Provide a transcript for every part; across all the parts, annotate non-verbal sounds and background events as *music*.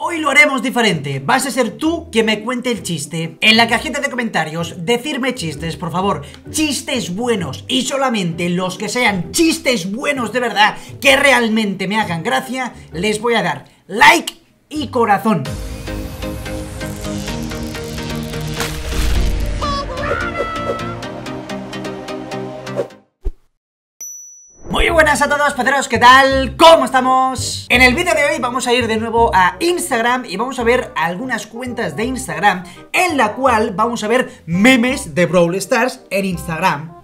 Hoy lo haremos diferente, vas a ser tú quien me cuente el chiste. En la cajita de comentarios, decirme chistes, por favor. Chistes buenos. Y solamente los que sean chistes buenos de verdad Que realmente me hagan gracia, les voy a dar like y corazón Muy buenas a todos, peceros, ¿qué tal? ¿Cómo estamos? En el vídeo de hoy vamos a ir de nuevo a Instagram y vamos a ver algunas cuentas de Instagram en la cual vamos a ver memes de Brawl Stars en Instagram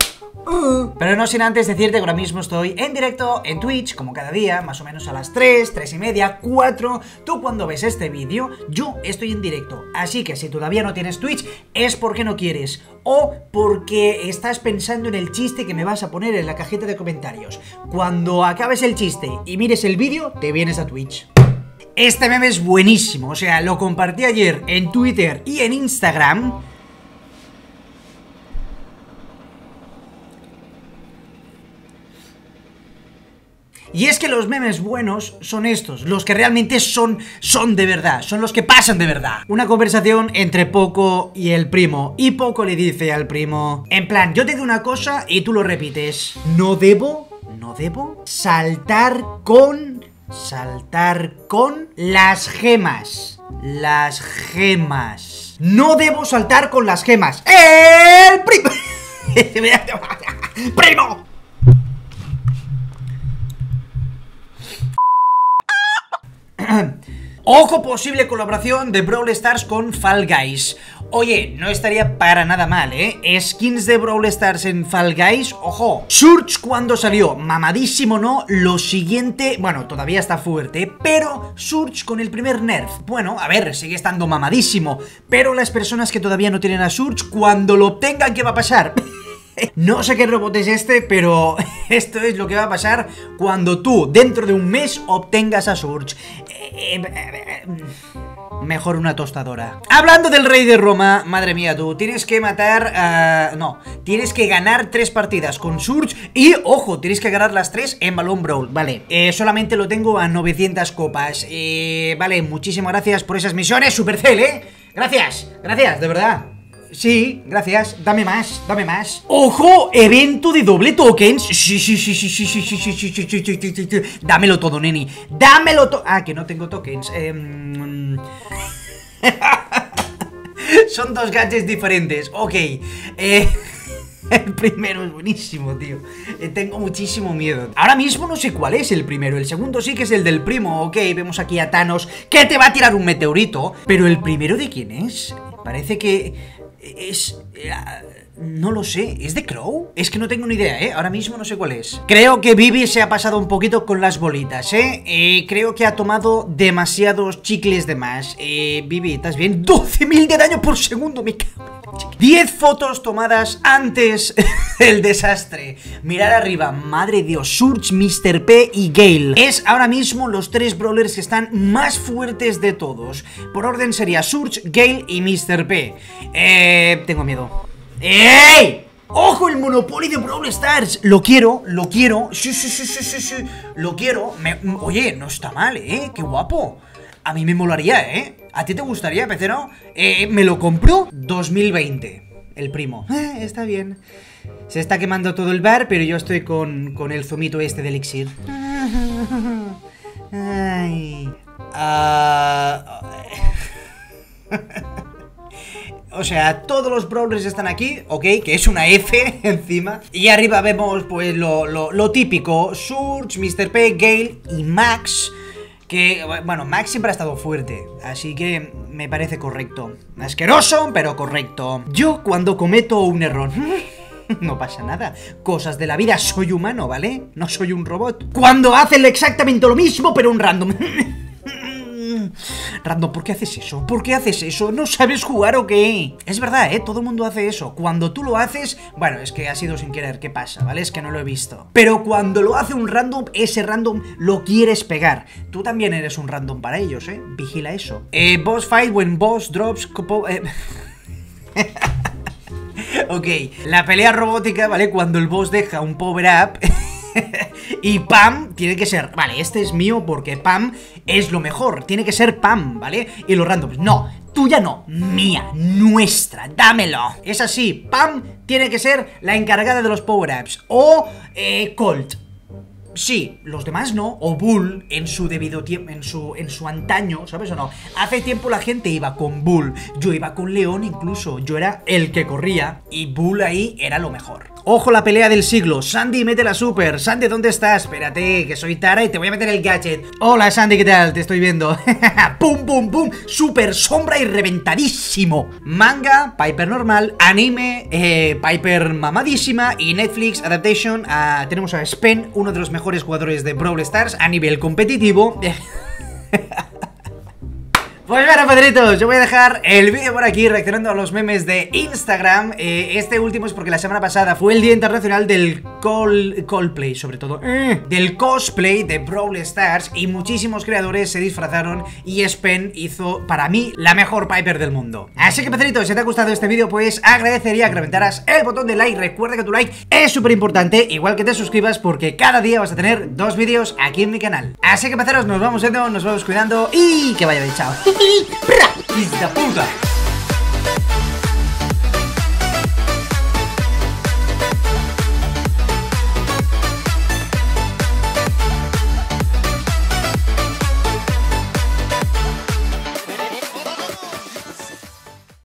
pero no sin antes decirte que ahora mismo estoy en directo en Twitch, como cada día, más o menos a las 3, 3 y media, 4. Tú cuando ves este vídeo, yo estoy en directo. Así que si todavía no tienes Twitch, es porque no quieres. O porque estás pensando en el chiste que me vas a poner en la cajita de comentarios. Cuando acabes el chiste y mires el vídeo, te vienes a Twitch. Este meme es buenísimo, o sea, lo compartí ayer en Twitter y en Instagram Y es que los memes buenos son estos, los que realmente son, son de verdad, son los que pasan de verdad. Una conversación entre Poco y el primo, y Poco le dice al primo, en plan, yo te digo una cosa y tú lo repites, no debo, no debo saltar con, saltar con las gemas, las gemas. No debo saltar con las gemas. ¡El primo! *laughs* ¡Primo! Ojo posible colaboración de Brawl Stars con Fall Guys Oye, no estaría para nada mal, ¿eh? Skins de Brawl Stars en Fall Guys, ojo Surge cuando salió, mamadísimo no Lo siguiente, bueno, todavía está fuerte Pero Surge con el primer nerf Bueno, a ver, sigue estando mamadísimo Pero las personas que todavía no tienen a Surge Cuando lo obtengan, ¿qué va a pasar? *laughs* No sé qué robot es este, pero *laughs* esto es lo que va a pasar cuando tú, dentro de un mes, obtengas a Surge. Eh, eh, eh, mejor una tostadora. Hablando del rey de Roma, madre mía, tú tienes que matar a... no, tienes que ganar tres partidas con Surge y, ojo, tienes que ganar las tres en Balón Brawl, vale. solamente lo tengo a 900 copas. vale, muchísimas gracias por esas misiones, Supercell, ¿eh? Gracias, gracias, de verdad. Sí, gracias. Dame más, dame más. ¡Ojo! Evento de doble tokens. Sí, sí, sí, sí, sí, sí, sí, sí, sí, sí, sí, sí, sí, sí. Dámelo todo, neni. Dámelo todo. Ah, que no tengo tokens. Son dos gadgets diferentes. Ok. Eh. El primero es buenísimo, tío Tengo muchísimo miedo Ahora mismo no sé cuál es el primero El segundo sí que es el del primo Ok, vemos aquí a Thanos Que te va a tirar un meteorito Pero el primero de quién es Parece que es... Eh, no lo sé, ¿es de Crow? Es que no tengo ni idea, ¿eh? Ahora mismo no sé cuál es Creo que Vivi se ha pasado un poquito con las bolitas, ¿eh? eh creo que ha tomado demasiados chicles de más Eh, Vivi, ¿estás bien? ¡12.000 de daño por segundo! Me cago 10 fotos tomadas antes *laughs* del desastre Mirar arriba, madre Dios Surge, Mr. P y Gale Es ahora mismo los tres brawlers que están más fuertes de todos Por orden sería Surge, Gale y Mr. P Eh... Tengo miedo ¡Ey! ¡Ojo el Monopoly de Brawl Stars! Lo quiero, lo quiero Sí, sí, sí, sí, sí, sí Lo quiero Oye, no está mal, ¿eh? ¡Qué guapo! A mí me molaría, ¿eh? ¿A ti te gustaría, pecero? Eh, me lo compró 2020 El primo eh, Está bien Se está quemando todo el bar Pero yo estoy con, con el zumito este de elixir *laughs* Ay ah, *laughs* O sea, todos los brawlers están aquí, ok, que es una F *laughs* encima Y arriba vemos pues lo, lo, lo típico Surge, Mr. P, Gale y Max que, bueno, Max siempre ha estado fuerte, así que me parece correcto. Asqueroso, pero correcto. Yo cuando cometo un error... *laughs* No pasa nada, cosas de la vida, soy humano, ¿vale? No soy un robot Cuando hacen exactamente lo mismo, pero un random *laughs* Random, ¿por qué haces eso? ¿Por qué haces eso? ¿No sabes jugar o qué? Es verdad, ¿eh? Todo el mundo hace eso. Cuando tú lo haces, bueno, es que ha sido sin querer, ¿qué pasa? ¿Vale? Es que no lo he visto. Pero cuando lo hace un random, ese random lo quieres pegar. Tú también eres un random para ellos, ¿eh? Vigila eso. Eh, boss fight when boss drops... Eh. *laughs* ok, la pelea robótica, ¿vale? Cuando el boss deja un power up... *laughs* *laughs* y Pam tiene que ser, vale, este es mío porque Pam es lo mejor, tiene que ser Pam, ¿vale? Y los randoms, no, tuya no, mía, nuestra, dámelo. Es así, Pam tiene que ser la encargada de los power-ups o eh, Colt. Sí, los demás no, o Bull en su debido tiempo, en su, en su antaño, ¿sabes o no? Hace tiempo la gente iba con Bull, yo iba con León incluso, yo era el que corría y Bull ahí era lo mejor. Ojo la pelea del siglo. Sandy, mete la super. Sandy, ¿dónde estás? Espérate, que soy Tara y te voy a meter el gadget. Hola, Sandy, ¿qué tal? Te estoy viendo. *laughs* ¡Pum, pum, pum! Super sombra y reventadísimo. Manga, Piper normal, anime, eh, Piper mamadísima y Netflix Adaptation. Ah, tenemos a Spen, uno de los mejores jugadores de Brawl Stars a nivel competitivo. *laughs* Pues bueno, padritos, yo voy a dejar el vídeo por aquí reaccionando a los memes de Instagram. Eh, Este último es porque la semana pasada fue el Día Internacional del call, Callplay, sobre todo eh, Del cosplay de Brawl Stars Y muchísimos creadores se disfrazaron y Spen hizo, para mí, la mejor Piper del mundo. Así que, padritos, si te ha gustado este vídeo, pues agradecería que reventaras el botón de like. Recuerda que tu like es súper importante, igual que te suscribas porque cada día vas a tener dos vídeos aquí en mi canal. Así que, paceros, nos vamos viendo, nos vamos cuidando y que vaya bien, chao Пра! Пизда-пуда!